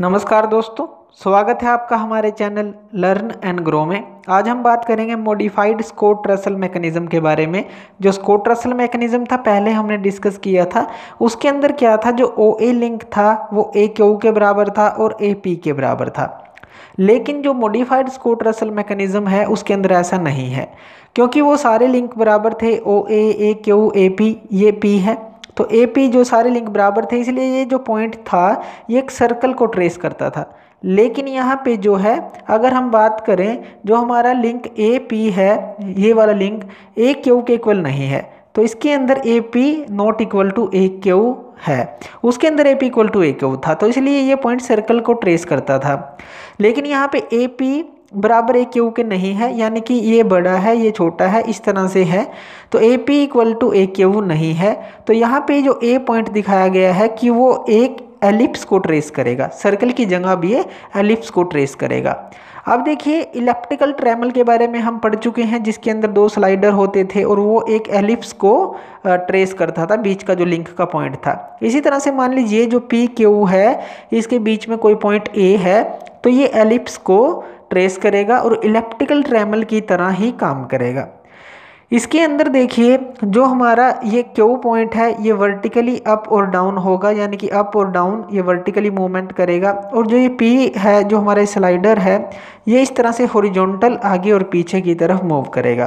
नमस्कार दोस्तों, स्वागत है आपका हमारे चैनल लर्न एंड ग्रो में। आज हम बात करेंगे मॉडिफाइड स्कोट रसल मैकेनिज्म के बारे में। जो स्कोट रसल मैकेनिज्म था, पहले हमने डिस्कस किया था। उसके अंदर क्या था, जो ओ ए लिंक था, वो ए क्यू के बराबर था और ए पी के बराबर था। लेकिन जो मॉडिफाइड स्कोट रसल मैकेनिज्म है, उसके अंदर ऐसा नहीं है। क्योंकि वो सारे लिंक बराबर थे O A A Q A P ये पी है। तो ए पी जो सारे लिंक बराबर थे, इसलिए ये जो पॉइंट था, ये एक सर्कल को ट्रेस करता था। लेकिन यहाँ पे जो है, अगर हम बात करें, जो हमारा लिंक ए पी है, ये वाला लिंक ए क्यू के इक्वल नहीं है। तो इसके अंदर A P not equal to A Q है। उसके अंदर A P equal to A Q था। तो इसलिए ये पॉइंट सर्कल को ट्रेस करता था। लेकिन यहाँ पे ए पी बराबर ए क्यू के नहीं है, यानी कि ये बड़ा है, ये छोटा है, इस तरह से है। तो A P equal to A Q नहीं है। तो यहाँ पे जो ए पॉइंट दिखाया गया है कि वो एक एलिप्स को ट्रेस करेगा। सर्कल की जगह भी ये एलिप्स को ट्रेस करेगा। अब देखिए इलेक्ट्रिकल ट्रैमल के बारे में हम पढ़ चुके हैं, जिसके अंदर दो स्लाइडर होते थे और वो एक एलिप्स को ट्रेस करता था, बीच का जो लिंक का पॉइंट था। इसी तरह से मान लीजिए, जो पी क्यू है, इसके बीच में कोई पॉइंट ए है तो ये एलिप्स को ट्रेस करेगा और इलेक्ट्रिकल ट्रैमल की तरह ही काम करेगा। इसके अंदर देखिए, जो हमारा ये क्यू पॉइंट है, ये वर्टिकली अप और डाउन होगा, यानी कि अप और डाउन ये वर्टिकली मूवमेंट करेगा। और जो ये पी है, जो हमारा स्लाइडर है, ये इस तरह से हॉरिजॉन्टल आगे और पीछे की तरफ़ मूव करेगा।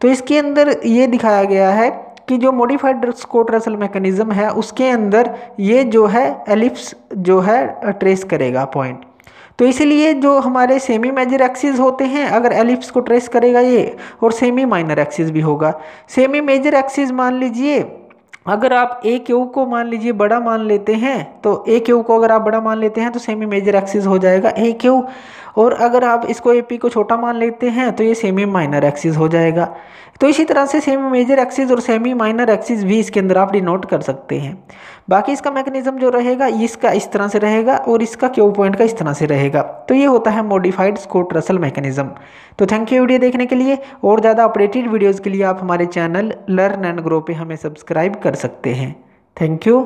तो इसके अंदर ये दिखाया गया है कि जो मॉडिफाइड स्कोट रसल मैकेनिज्म है, उसके अंदर ये जो है एलिप्स जो है ट्रेस करेगा पॉइंट तो इसीलिए जो हमारे सेमी मेजर एक्सिस होते हैं, अगर एलिप्स को ट्रेस करेगा ये, और सेमी माइनर एक्सिस भी होगा। सेमी मेजर एक्सिस मान लीजिए, अगर आप ए क्यू को मान लीजिए बड़ा मान लेते हैं तो ए क्यू को अगर आप बड़ा मान लेते हैं तो सेमी मेजर एक्सिस हो जाएगा ए क्यू और अगर आप इसको ए पी को छोटा मान लेते हैं तो ये सेमी माइनर एक्सिस हो जाएगा। तो इसी तरह से सेमी मेजर एक्सिस और सेमी माइनर एक्सिस भी इसके अंदर आप डिनोट कर सकते हैं। बाकी इसका मैकेनिज्म जो रहेगा इसका इस तरह से रहेगा और इसका क्यू पॉइंट का इस तरह से रहेगा। तो ये होता है मॉडिफाइड स्कोट रसल मैकेनिज्म तो थैंक यू वीडियो देखने के लिए और ज़्यादा अपडेटेड वीडियोज़ के लिए आप हमारे चैनल लर्न एंड ग्रो पर हमें सब्सक्राइब कर सकते हैं। Thank you